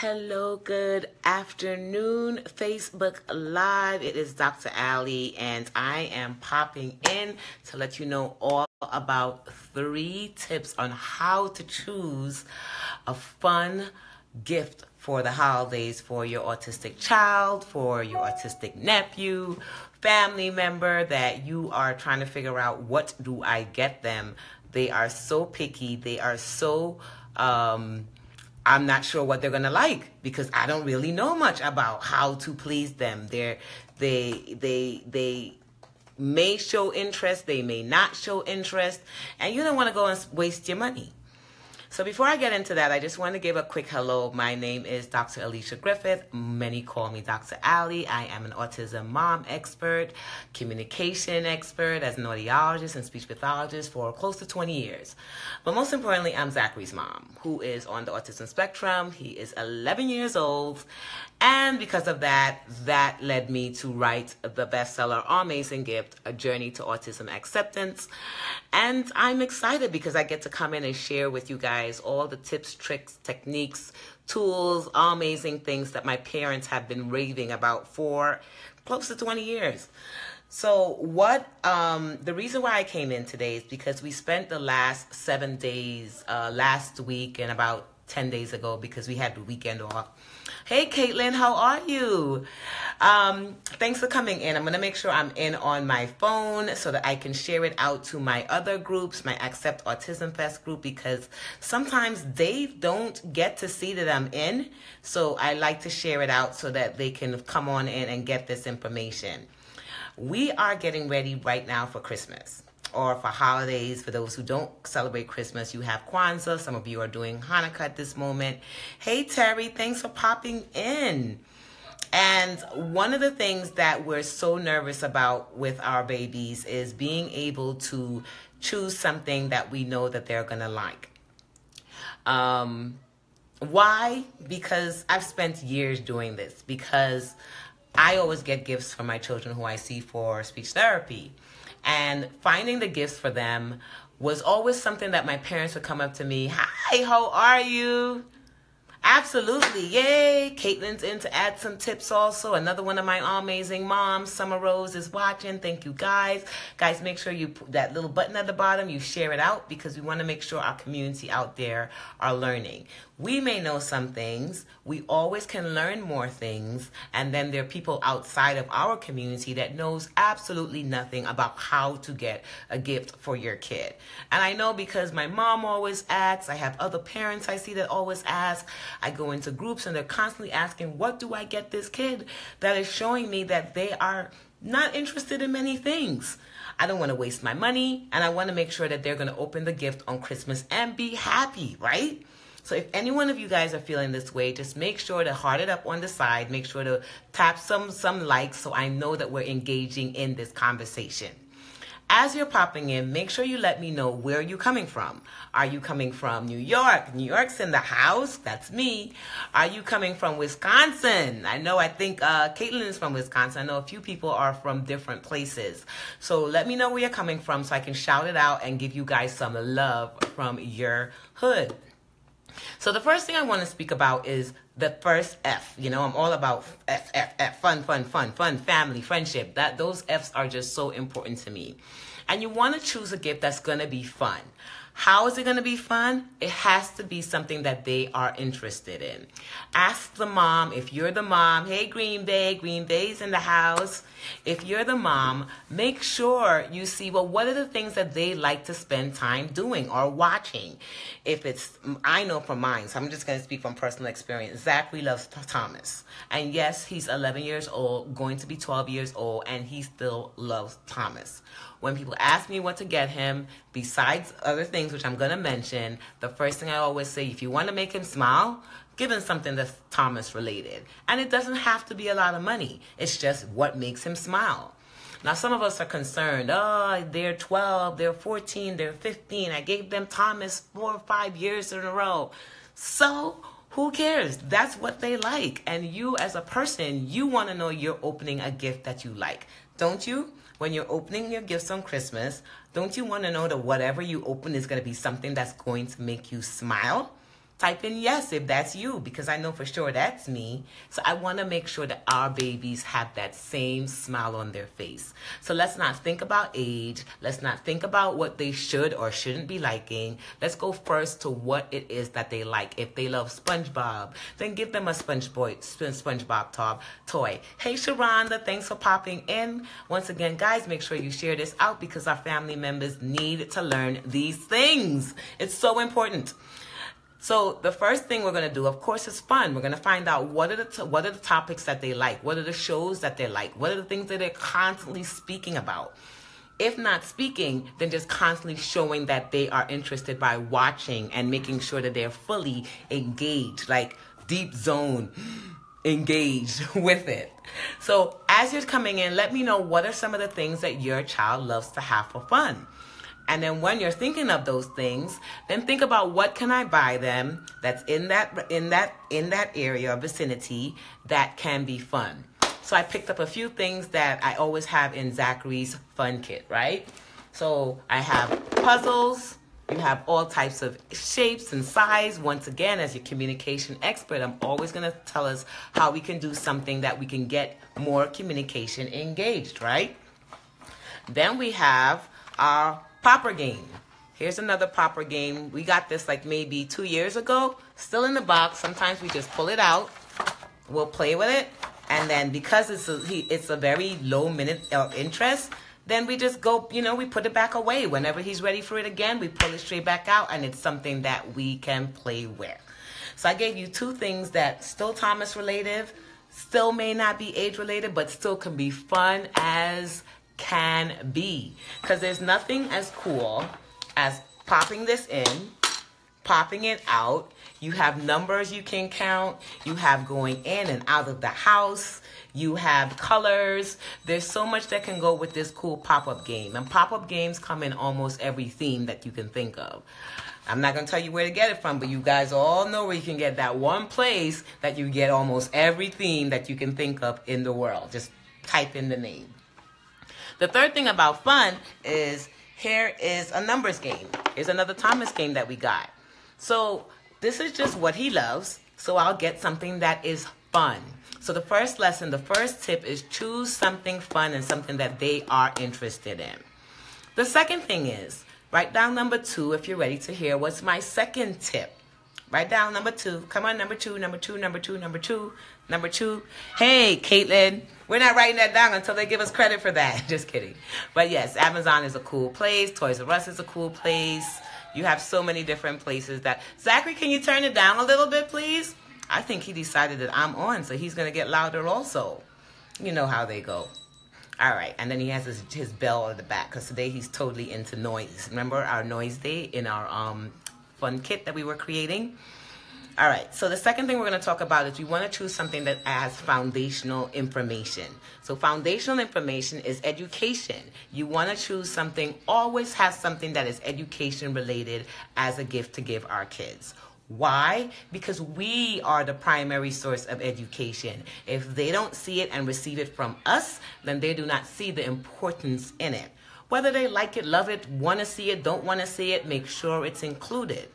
Hello, good afternoon, Facebook Live. It is Dr. Ali, and I am popping in to let you know all about three tips on how to choose a fun gift for the holidays for your autistic child, for your autistic nephew, family member that you are trying to figure out what do I get them. They are so picky, they are so. Um, I'm not sure what they're gonna like because I don't really know much about how to please them. They're they they they may show interest, they may not show interest, and you don't want to go and waste your money. So before I get into that, I just want to give a quick hello. My name is Dr. Alicia Griffith. Many call me Dr. Ali. I am an autism mom expert, communication expert as an audiologist and speech pathologist for close to 20 years. But most importantly, I'm Zachary's mom, who is on the autism spectrum. He is 11 years old. And because of that, that led me to write the bestseller Amazing Gift, A Journey to Autism Acceptance. And I'm excited because I get to come in and share with you guys guys all the tips, tricks, techniques, tools, amazing things that my parents have been raving about for close to 20 years. So, what um, the reason why I came in today is because we spent the last seven days uh, last week and about 10 days ago because we had the weekend off Hey, Caitlin, how are you? Um, thanks for coming in. I'm going to make sure I'm in on my phone so that I can share it out to my other groups, my Accept Autism Fest group, because sometimes they don't get to see that I'm in. So I like to share it out so that they can come on in and get this information. We are getting ready right now for Christmas or for holidays. For those who don't celebrate Christmas, you have Kwanzaa. Some of you are doing Hanukkah at this moment. Hey, Terry, thanks for popping in. And one of the things that we're so nervous about with our babies is being able to choose something that we know that they're going to like. Um, why? Because I've spent years doing this. Because I always get gifts for my children who I see for speech therapy. And finding the gifts for them was always something that my parents would come up to me, Hi, how are you? Absolutely. Yay. Caitlin's in to add some tips also. Another one of my amazing moms, Summer Rose, is watching. Thank you guys. Guys, make sure you put that little button at the bottom, you share it out because we want to make sure our community out there are learning. We may know some things, we always can learn more things, and then there are people outside of our community that knows absolutely nothing about how to get a gift for your kid. And I know because my mom always asks, I have other parents I see that always ask, I go into groups and they're constantly asking, what do I get this kid? That is showing me that they are not interested in many things. I don't want to waste my money and I want to make sure that they're going to open the gift on Christmas and be happy, right? So if any one of you guys are feeling this way, just make sure to heart it up on the side. Make sure to tap some some likes so I know that we're engaging in this conversation. As you're popping in, make sure you let me know where you're coming from. Are you coming from New York? New York's in the house. That's me. Are you coming from Wisconsin? I know, I think uh, Caitlin is from Wisconsin. I know a few people are from different places. So let me know where you're coming from so I can shout it out and give you guys some love from your hood. So the first thing I want to speak about is the first F. You know, I'm all about F, F, F, fun, fun, fun, fun, family, friendship. That those F's are just so important to me. And you want to choose a gift that's going to be fun. How is it going to be fun? It has to be something that they are interested in. Ask the mom, if you're the mom, hey, Green Bay, Green Bay's in the house. If you're the mom, make sure you see, well, what are the things that they like to spend time doing or watching? If it's, I know from mine, so I'm just going to speak from personal experience. Zachary loves Thomas. And yes, he's 11 years old, going to be 12 years old, and he still loves Thomas. When people ask me what to get him, besides other things which I'm going to mention, the first thing I always say, if you want to make him smile, give him something that's Thomas related. And it doesn't have to be a lot of money. It's just what makes him smile. Now, some of us are concerned. Oh, they're 12, they're 14, they're 15. I gave them Thomas four or five years in a row. So, who cares? That's what they like. And you, as a person, you want to know you're opening a gift that you like, don't you? when you're opening your gifts on Christmas, don't you want to know that whatever you open is going to be something that's going to make you smile? Type in yes if that's you, because I know for sure that's me. So I want to make sure that our babies have that same smile on their face. So let's not think about age. Let's not think about what they should or shouldn't be liking. Let's go first to what it is that they like. If they love SpongeBob, then give them a SpongeBob, SpongeBob top, toy. Hey, Sharonda, thanks for popping in. Once again, guys, make sure you share this out because our family members need to learn these things. It's so important. So the first thing we're going to do, of course, is fun. We're going to find out what are the what are the topics that they like, what are the shows that they like, what are the things that they're constantly speaking about. If not speaking, then just constantly showing that they are interested by watching and making sure that they're fully engaged, like deep zone engaged with it. So as you're coming in, let me know what are some of the things that your child loves to have for fun. And then when you're thinking of those things, then think about what can I buy them that's in that in that in that area or vicinity that can be fun. So I picked up a few things that I always have in Zachary's fun kit, right? So I have puzzles, you have all types of shapes and size. Once again, as your communication expert, I'm always going to tell us how we can do something that we can get more communication engaged, right? Then we have our popper game. Here's another popper game. We got this like maybe two years ago. Still in the box. Sometimes we just pull it out. We'll play with it. And then because it's a, it's a very low minute of interest, then we just go, you know, we put it back away. Whenever he's ready for it again, we pull it straight back out and it's something that we can play with. So I gave you two things that still Thomas related, still may not be age related, but still can be fun as can be. Because there's nothing as cool as popping this in, popping it out. You have numbers you can count. You have going in and out of the house. You have colors. There's so much that can go with this cool pop-up game. And pop-up games come in almost every theme that you can think of. I'm not going to tell you where to get it from, but you guys all know where you can get that one place that you get almost every theme that you can think of in the world. Just type in the name. The third thing about fun is here is a numbers game. Here's another Thomas game that we got. So this is just what he loves. So I'll get something that is fun. So the first lesson, the first tip is choose something fun and something that they are interested in. The second thing is write down number two if you're ready to hear what's my second tip. Write down number two. Come on, number two, number two, number two, number two, number two. Hey, Caitlin, we're not writing that down until they give us credit for that. Just kidding. But yes, Amazon is a cool place. Toys R Us is a cool place. You have so many different places that. Zachary, can you turn it down a little bit, please? I think he decided that I'm on, so he's going to get louder also. You know how they go. All right, and then he has his, his bell at the back because today he's totally into noise. Remember our noise day in our um, fun kit that we were creating? All right, so the second thing we're going to talk about is we want to choose something that has foundational information. So foundational information is education. You want to choose something, always have something that is education related as a gift to give our kids. Why? Because we are the primary source of education. If they don't see it and receive it from us, then they do not see the importance in it. Whether they like it, love it, want to see it, don't want to see it, make sure it's included.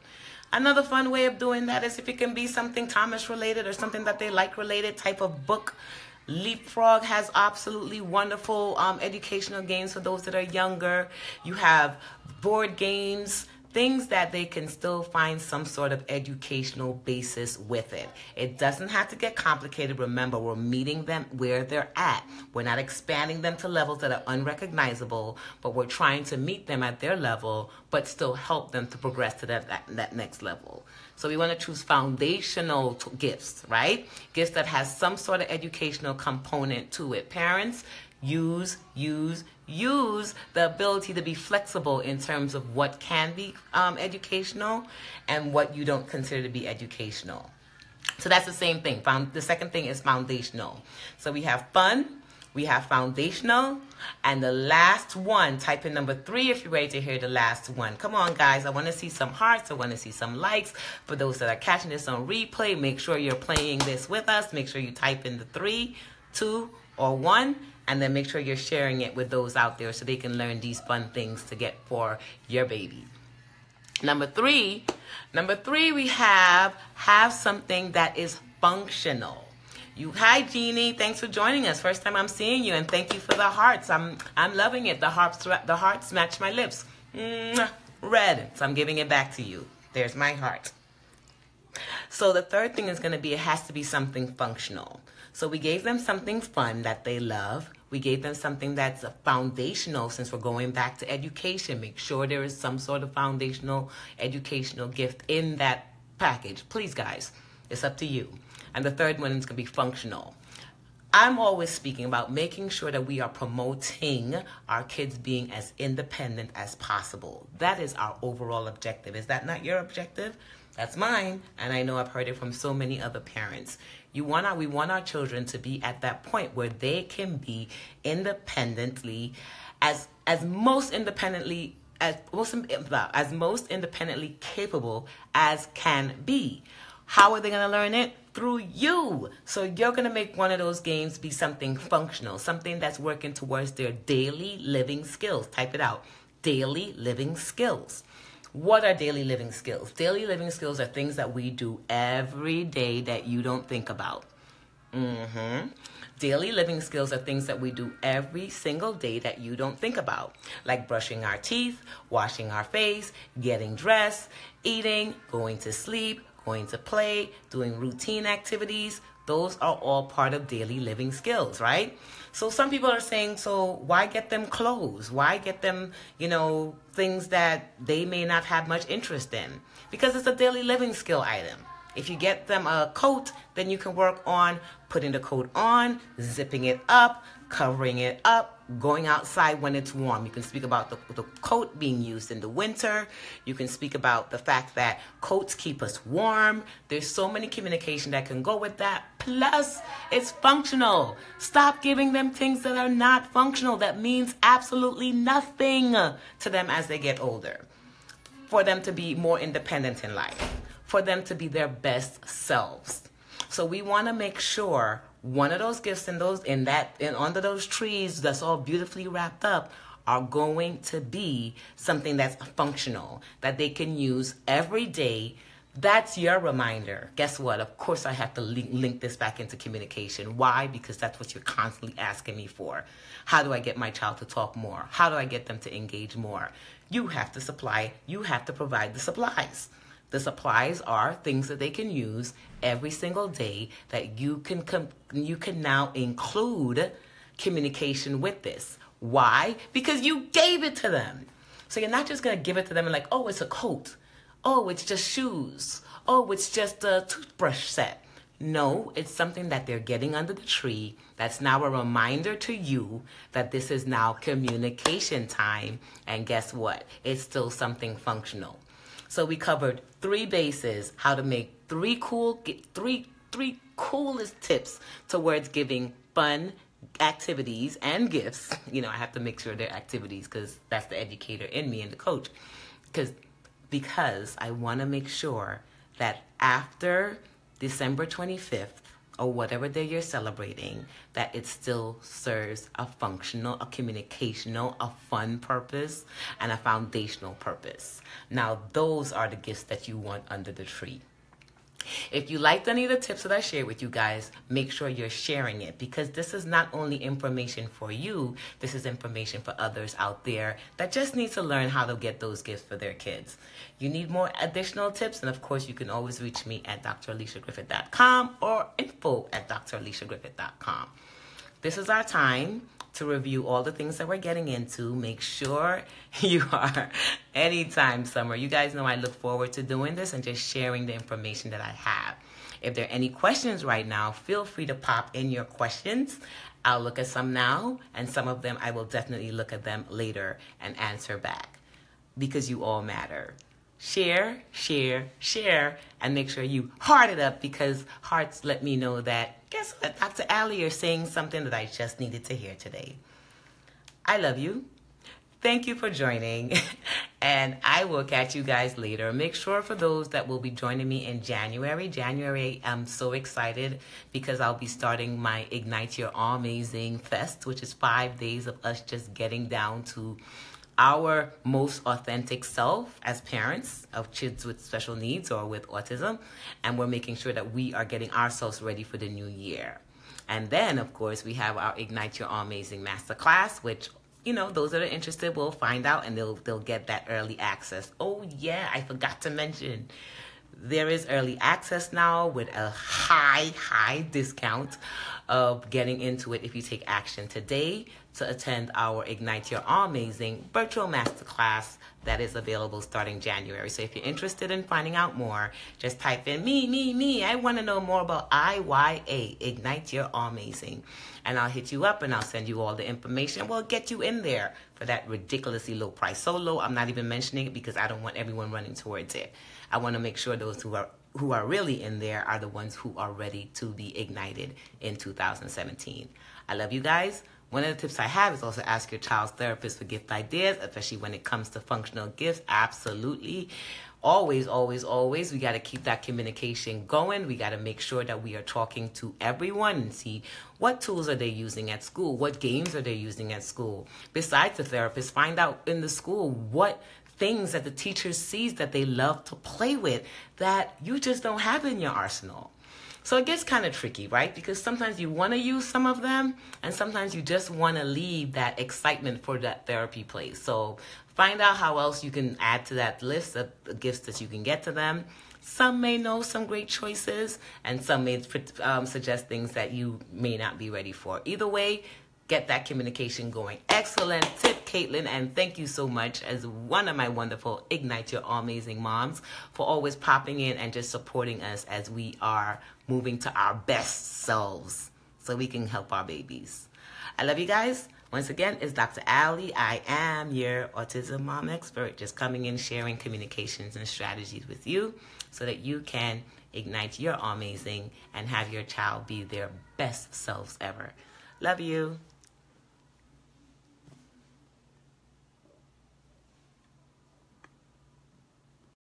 Another fun way of doing that is if it can be something Thomas related or something that they like related type of book. Leapfrog has absolutely wonderful um, educational games for those that are younger. You have board games things that they can still find some sort of educational basis with it. It doesn't have to get complicated. Remember, we're meeting them where they're at. We're not expanding them to levels that are unrecognizable, but we're trying to meet them at their level, but still help them to progress to that, that, that next level. So we want to choose foundational gifts, right? Gifts that has some sort of educational component to it. Parents, use, use, use the ability to be flexible in terms of what can be um, educational and what you don't consider to be educational. So that's the same thing. Found, the second thing is foundational. So we have fun, we have foundational, and the last one, type in number three if you're ready to hear the last one. Come on, guys. I want to see some hearts. I want to see some likes. For those that are catching this on replay, make sure you're playing this with us. Make sure you type in the three, two, or one and then make sure you're sharing it with those out there so they can learn these fun things to get for your baby. Number three, number three, we have have something that is functional. You, hi Jeannie, thanks for joining us. First time I'm seeing you, and thank you for the hearts. I'm I'm loving it. The hearts the hearts match my lips. Red, so I'm giving it back to you. There's my heart. So the third thing is going to be it has to be something functional. So we gave them something fun that they love. We gave them something that's foundational since we're going back to education. Make sure there is some sort of foundational educational gift in that package. Please, guys, it's up to you. And the third one is going to be functional. I'm always speaking about making sure that we are promoting our kids being as independent as possible. That is our overall objective. Is that not your objective? That's mine, and I know I've heard it from so many other parents. You want our, we want our children to be at that point where they can be independently, as as most independently as most as most independently capable as can be. How are they going to learn it? Through you. So you're going to make one of those games be something functional, something that's working towards their daily living skills. Type it out. Daily living skills. What are daily living skills? Daily living skills are things that we do every day that you don't think about. Mm-hmm. Daily living skills are things that we do every single day that you don't think about, like brushing our teeth, washing our face, getting dressed, eating, going to sleep, going to play, doing routine activities. Those are all part of daily living skills, right? So some people are saying, so why get them clothes? Why get them, you know, things that they may not have much interest in? Because it's a daily living skill item. If you get them a coat, then you can work on putting the coat on, zipping it up, covering it up, going outside when it's warm. You can speak about the, the coat being used in the winter. You can speak about the fact that coats keep us warm. There's so many communication that can go with that. Plus, it's functional. Stop giving them things that are not functional. That means absolutely nothing to them as they get older. For them to be more independent in life. For them to be their best selves. So we want to make sure one of those gifts in those in that in under those trees that's all beautifully wrapped up are going to be something that's functional that they can use every day that's your reminder. Guess what? Of course, I have to link, link, this back into communication. Why? Because that's what you're constantly asking me for. How do I get my child to talk more? How do I get them to engage more? You have to supply, you have to provide the supplies. The supplies are things that they can use every single day that you can you can now include communication with this. Why? Because you gave it to them. So you're not just going to give it to them and like, "Oh, it's a coat." "Oh, it's just shoes." "Oh, it's just a toothbrush set." No, it's something that they're getting under the tree. That's now a reminder to you that this is now communication time. And guess what? It's still something functional. So we covered three bases, how to make three cool, three, three coolest tips towards giving fun activities and gifts. You know, I have to make sure they're activities because that's the educator in me and the coach. Because because I want to make sure that after December 25th, or whatever day you're celebrating, that it still serves a functional, a communicational, a fun purpose, and a foundational purpose. Now, those are the gifts that you want under the tree. If you liked any of the tips that I shared with you guys, make sure you're sharing it because this is not only information for you, this is information for others out there that just need to learn how to get those gifts for their kids. You need more additional tips, and of course, you can always reach me at draliciagriffith.com or info at draliciagriffith.com. This is our time to review all the things that we're getting into. Make sure you are anytime, Summer. You guys know I look forward to doing this and just sharing the information that I have. If there are any questions right now, feel free to pop in your questions. I'll look at some now, and some of them I will definitely look at them later and answer back because you all matter share, share, share, and make sure you heart it up because hearts let me know that, guess what, Dr. Ali, you're saying something that I just needed to hear today. I love you. Thank you for joining, and I will catch you guys later. Make sure for those that will be joining me in January. January, I'm so excited because I'll be starting my Ignite Your Amazing Fest, which is five days of us just getting down to our most authentic self as parents of kids with special needs or with autism. And we're making sure that we are getting ourselves ready for the new year. And then, of course, we have our Ignite Your Amazing Masterclass, which you know, those that are interested will find out and they'll they'll get that early access. Oh yeah, I forgot to mention. There is early access now with a high, high discount of getting into it if you take action today to attend our Ignite Your Amazing virtual masterclass that is available starting January. So if you're interested in finding out more, just type in me, me, me. I want to know more about IYA, Ignite Your Amazing. And I'll hit you up and I'll send you all the information. We'll get you in there for that ridiculously low price. So low, I'm not even mentioning it because I don't want everyone running towards it. I want to make sure those who are who are really in there are the ones who are ready to be ignited in 2017. I love you guys. One of the tips I have is also ask your child's therapist for gift ideas, especially when it comes to functional gifts. Absolutely. Always, always, always, we got to keep that communication going. We got to make sure that we are talking to everyone and see what tools are they using at school, what games are they using at school. Besides the therapist, find out in the school what things that the teacher sees that they love to play with that you just don't have in your arsenal. So it gets kind of tricky, right? Because sometimes you want to use some of them, and sometimes you just want to leave that excitement for that therapy place. So find out how else you can add to that list of gifts that you can get to them. Some may know some great choices, and some may um, suggest things that you may not be ready for. Either way, get that communication going. Excellent tip, Caitlin, and thank you so much as one of my wonderful Ignite Your Amazing Moms for always popping in and just supporting us as we are moving to our best selves so we can help our babies. I love you guys. Once again, it's Dr. Ali. I am your autism mom expert, just coming in sharing communications and strategies with you so that you can ignite your amazing and have your child be their best selves ever. Love you.